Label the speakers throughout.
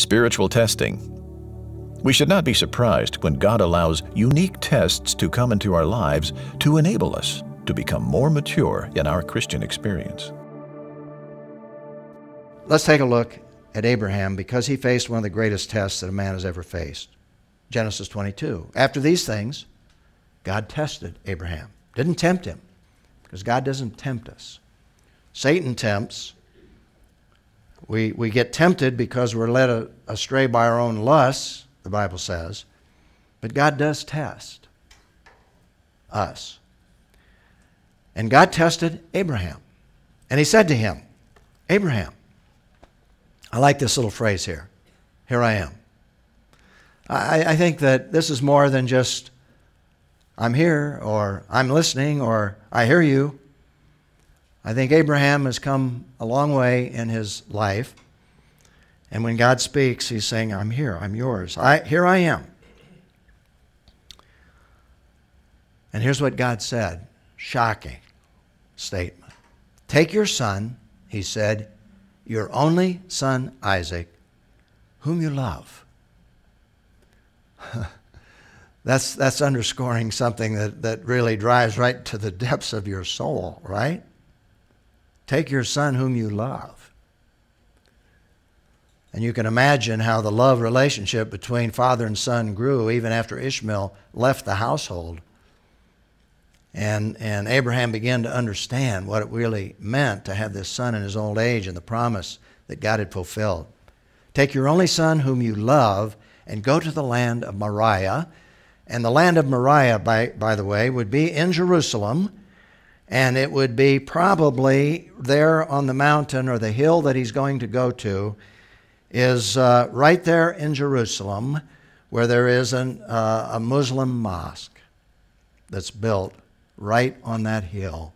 Speaker 1: Spiritual testing. We should not be surprised when God allows unique tests to come into our lives to enable us to become more mature in our Christian experience.
Speaker 2: Let's take a look at Abraham because he faced one of the greatest tests that a man has ever faced. Genesis 22. After these things, God tested Abraham. Didn't tempt him because God doesn't tempt us. Satan tempts. We, we get tempted because we're led astray by our own lusts, the Bible says. But God does test us. And God tested Abraham. And he said to him, Abraham, I like this little phrase here. Here I am. I, I think that this is more than just I'm here or I'm listening or I hear you. I think Abraham has come a long way in his life. And when God speaks, he's saying, I'm here, I'm yours. I, here I am. And here's what God said shocking statement. Take your son, he said, your only son Isaac, whom you love. that's, that's underscoring something that, that really drives right to the depths of your soul, right? Take your son whom you love. And you can imagine how the love relationship between father and son grew even after Ishmael left the household. And, and Abraham began to understand what it really meant to have this son in his old age and the promise that God had fulfilled. Take your only son whom you love and go to the land of Moriah. And the land of Moriah, by, by the way, would be in Jerusalem. And it would be probably there on the mountain or the hill that he's going to go to, is uh, right there in Jerusalem, where there is an, uh, a Muslim mosque that's built right on that hill.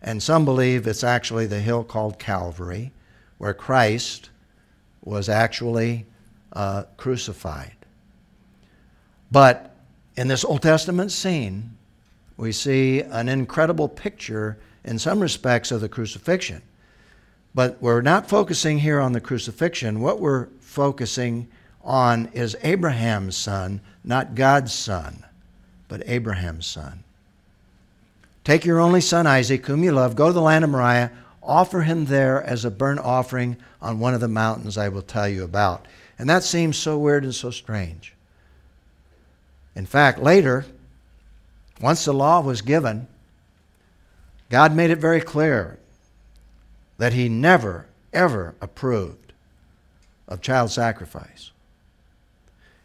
Speaker 2: And some believe it's actually the hill called Calvary, where Christ was actually uh, crucified. But in this Old Testament scene, we see an incredible picture in some respects of the crucifixion. But we're not focusing here on the crucifixion. What we're focusing on is Abraham's son, not God's son, but Abraham's son. Take your only son Isaac, whom you love, go to the land of Moriah, offer him there as a burnt offering on one of the mountains I will tell you about. And that seems so weird and so strange. In fact, later, once the law was given, God made it very clear that He never, ever approved of child sacrifice.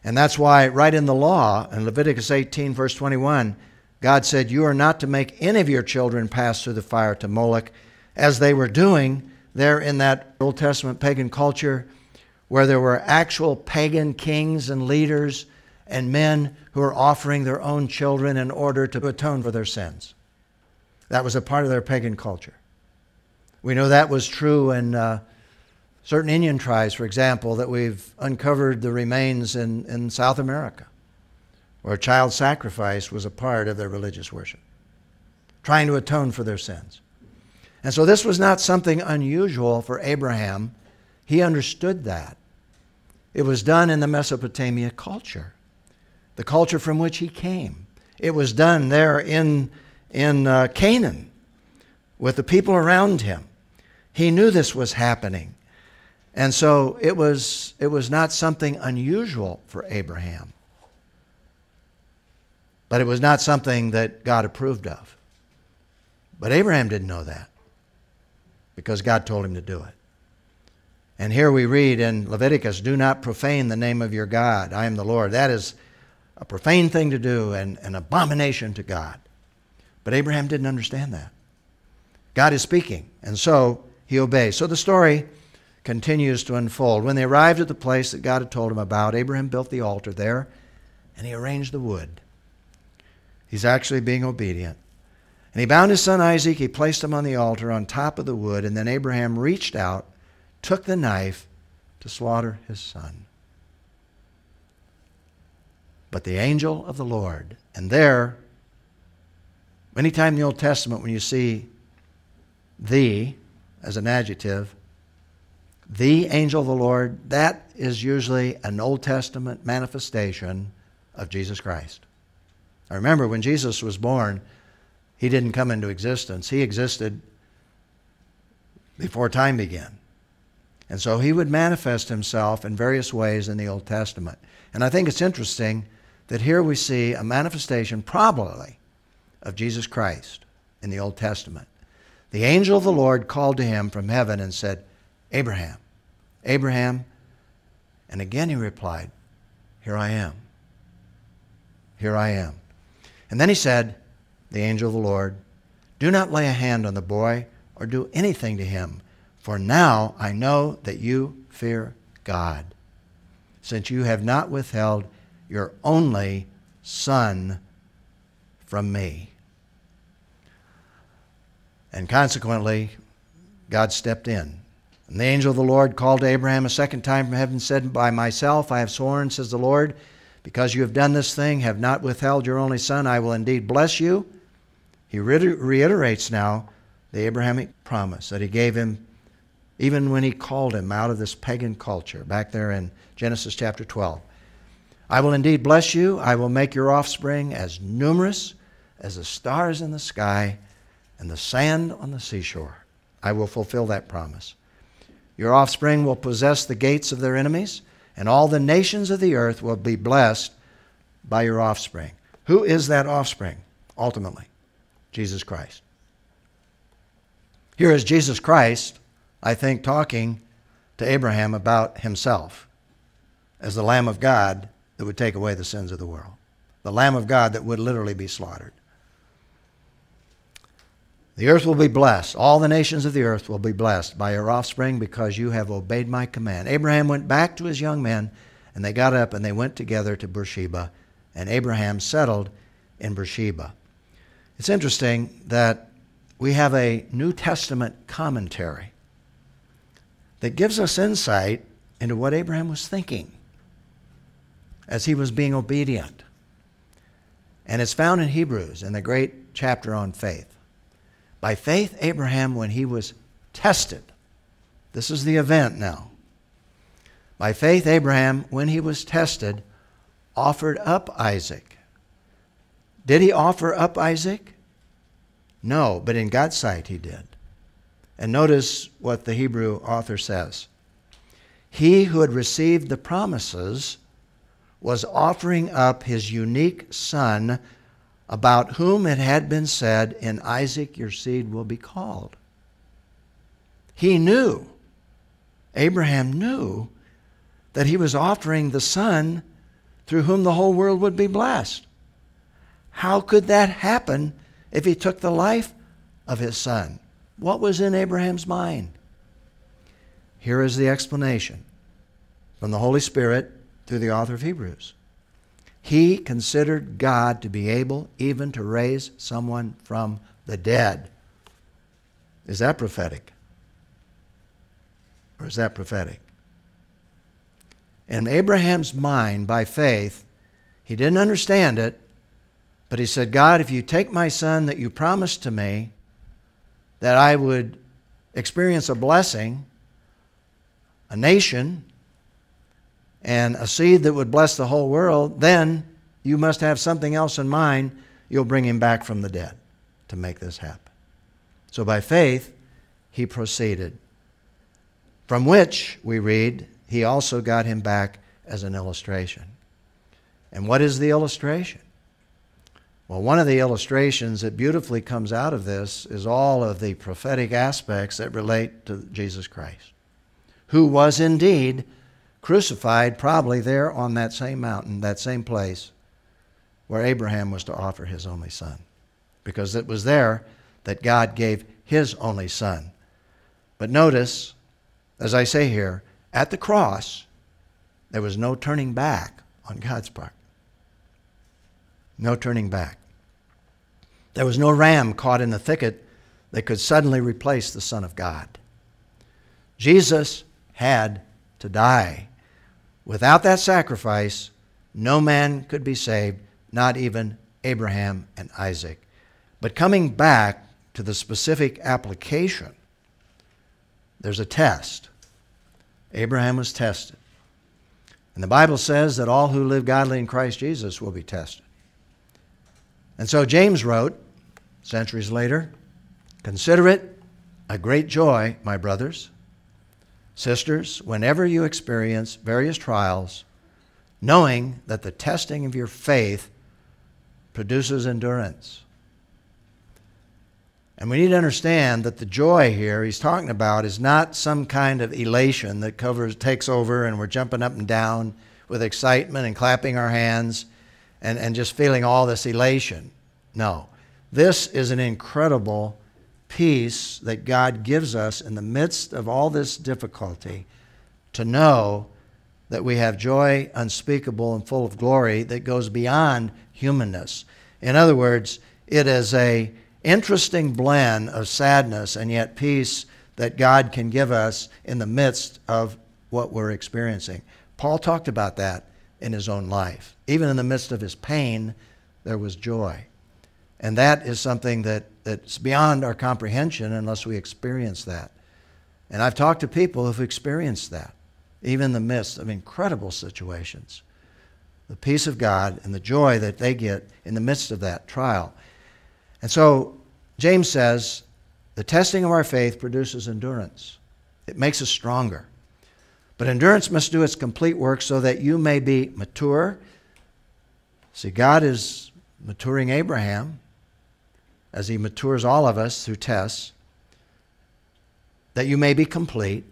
Speaker 2: And that's why, right in the law, in Leviticus 18, verse 21, God said, You are not to make any of your children pass through the fire to Moloch, as they were doing there in that Old Testament pagan culture where there were actual pagan kings and leaders and men who were offering their own children in order to atone for their sins. That was a part of their pagan culture. We know that was true in uh, certain Indian tribes, for example, that we've uncovered the remains in, in South America where child sacrifice was a part of their religious worship, trying to atone for their sins. And so this was not something unusual for Abraham. He understood that. It was done in the Mesopotamia culture, the culture from which he came. It was done there in, in uh, Canaan with the people around him. He knew this was happening. And so it was, it was not something unusual for Abraham. But it was not something that God approved of. But Abraham didn't know that because God told him to do it. And here we read in Leviticus, do not profane the name of your God. I am the Lord. That is a profane thing to do and an abomination to God. But Abraham didn't understand that. God is speaking, and so he obeys. So the story continues to unfold. When they arrived at the place that God had told him about, Abraham built the altar there and he arranged the wood. He's actually being obedient. And he bound his son Isaac, he placed him on the altar on top of the wood, and then Abraham reached out, took the knife to slaughter his son. But the angel of the Lord, and there, anytime in the Old Testament when you see the as an adjective, the angel of the Lord, that is usually an Old Testament manifestation of Jesus Christ. I remember when Jesus was born, he didn't come into existence. He existed before time began. And so he would manifest himself in various ways in the Old Testament. And I think it's interesting that here we see a manifestation, probably, of Jesus Christ in the Old Testament. The angel of the Lord called to him from heaven and said, Abraham, Abraham. And again he replied, Here I am. Here I am. And then he said, The angel of the Lord, Do not lay a hand on the boy or do anything to him, for now I know that you fear God, since you have not withheld your only son from me. And consequently, God stepped in. And the angel of the Lord called to Abraham a second time from heaven said, By myself I have sworn, says the Lord, because you have done this thing, have not withheld your only son, I will indeed bless you. He reiterates now the Abrahamic promise that he gave him even when he called him out of this pagan culture back there in Genesis chapter 12. I will indeed bless you. I will make your offspring as numerous as the stars in the sky and the sand on the seashore. I will fulfill that promise. Your offspring will possess the gates of their enemies, and all the nations of the earth will be blessed by your offspring. Who is that offspring, ultimately? Jesus Christ. Here is Jesus Christ, I think, talking to Abraham about himself as the Lamb of God that would take away the sins of the world, the Lamb of God that would literally be slaughtered. The earth will be blessed. All the nations of the earth will be blessed by your offspring because you have obeyed my command. Abraham went back to his young men, and they got up and they went together to Beersheba, and Abraham settled in Beersheba. It's interesting that we have a New Testament commentary that gives us insight into what Abraham was thinking as he was being obedient. And it's found in Hebrews in the great chapter on faith. By faith, Abraham, when he was tested, this is the event now. By faith, Abraham, when he was tested, offered up Isaac. Did he offer up Isaac? No, but in God's sight he did. And notice what the Hebrew author says. He who had received the promises was offering up his unique son about whom it had been said, In Isaac your seed will be called. He knew, Abraham knew, that he was offering the son through whom the whole world would be blessed. How could that happen if he took the life of his son? What was in Abraham's mind? Here is the explanation from the Holy Spirit through the author of Hebrews. He considered God to be able even to raise someone from the dead. Is that prophetic? Or is that prophetic? In Abraham's mind, by faith, he didn't understand it, but he said, God, if you take my son that you promised to me, that I would experience a blessing, a nation, and a seed that would bless the whole world, then you must have something else in mind. You'll bring him back from the dead to make this happen. So by faith, he proceeded, from which we read, he also got him back as an illustration. And what is the illustration? Well, one of the illustrations that beautifully comes out of this is all of the prophetic aspects that relate to Jesus Christ, who was indeed crucified probably there on that same mountain, that same place where Abraham was to offer his only son. Because it was there that God gave his only son. But notice, as I say here, at the cross, there was no turning back on God's part. No turning back. There was no ram caught in the thicket that could suddenly replace the Son of God. Jesus had to die Without that sacrifice, no man could be saved, not even Abraham and Isaac. But coming back to the specific application, there's a test. Abraham was tested. And the Bible says that all who live godly in Christ Jesus will be tested. And so James wrote, centuries later, Consider it a great joy, my brothers, sisters, whenever you experience various trials, knowing that the testing of your faith produces endurance. And we need to understand that the joy here he's talking about is not some kind of elation that covers, takes over, and we're jumping up and down with excitement and clapping our hands and, and just feeling all this elation. No. This is an incredible peace that God gives us in the midst of all this difficulty to know that we have joy unspeakable and full of glory that goes beyond humanness. In other words, it is a interesting blend of sadness and yet peace that God can give us in the midst of what we're experiencing. Paul talked about that in his own life. Even in the midst of his pain, there was joy. And that is something that, that's beyond our comprehension unless we experience that. And I've talked to people who've experienced that, even in the midst of incredible situations. The peace of God and the joy that they get in the midst of that trial. And so James says the testing of our faith produces endurance, it makes us stronger. But endurance must do its complete work so that you may be mature. See, God is maturing Abraham as he matures all of us through tests, that you may be complete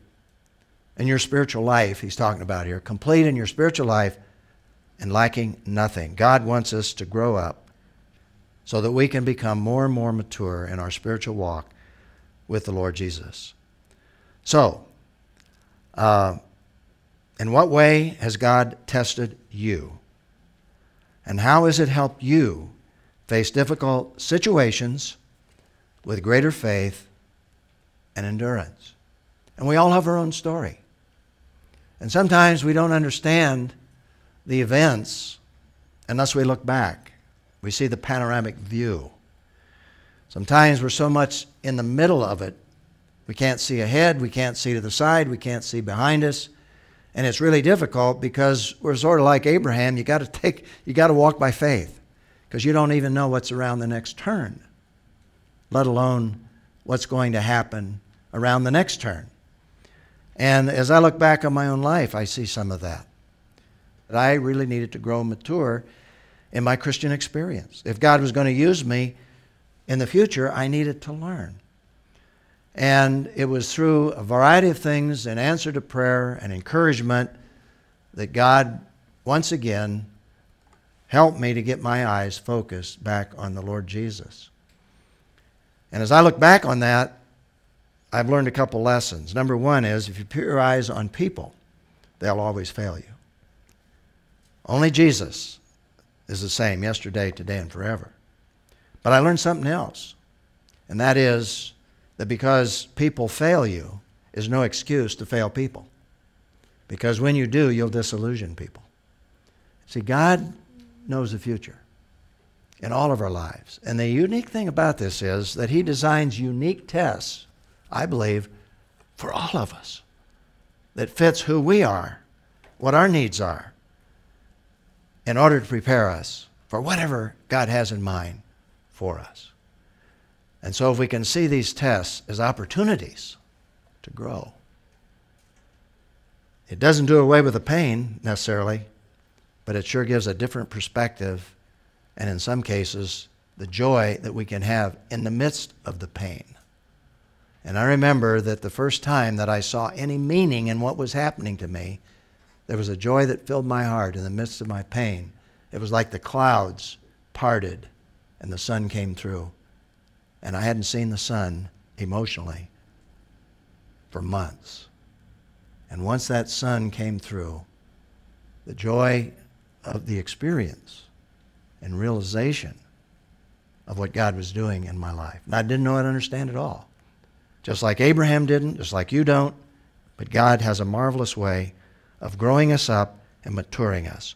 Speaker 2: in your spiritual life, he's talking about here, complete in your spiritual life and lacking nothing. God wants us to grow up so that we can become more and more mature in our spiritual walk with the Lord Jesus. So, uh, in what way has God tested you? And how has it helped you face difficult situations with greater faith and endurance? And we all have our own story. And sometimes we don't understand the events unless we look back. We see the panoramic view. Sometimes we're so much in the middle of it, we can't see ahead, we can't see to the side, we can't see behind us. And it's really difficult because we're sort of like Abraham. You got to take, you got to walk by faith because you don't even know what's around the next turn, let alone what's going to happen around the next turn. And as I look back on my own life, I see some of that. That I really needed to grow mature in my Christian experience. If God was going to use me in the future, I needed to learn. And it was through a variety of things, an answer to prayer and encouragement, that God once again helped me to get my eyes focused back on the Lord Jesus. And as I look back on that, I've learned a couple lessons. Number one is if you put your eyes on people, they'll always fail you. Only Jesus is the same yesterday, today, and forever. But I learned something else, and that is that because people fail you is no excuse to fail people. Because when you do, you'll disillusion people. See, God knows the future in all of our lives. And the unique thing about this is that He designs unique tests, I believe, for all of us that fits who we are, what our needs are, in order to prepare us for whatever God has in mind for us. And so, if we can see these tests as opportunities to grow, it doesn't do away with the pain necessarily, but it sure gives a different perspective, and in some cases, the joy that we can have in the midst of the pain. And I remember that the first time that I saw any meaning in what was happening to me there was a joy that filled my heart in the midst of my pain. It was like the clouds parted and the sun came through. And I hadn't seen the sun emotionally for months. And once that sun came through, the joy of the experience and realization of what God was doing in my life. And I didn't know it understand it all. Just like Abraham didn't, just like you don't, but God has a marvelous way of growing us up and maturing us.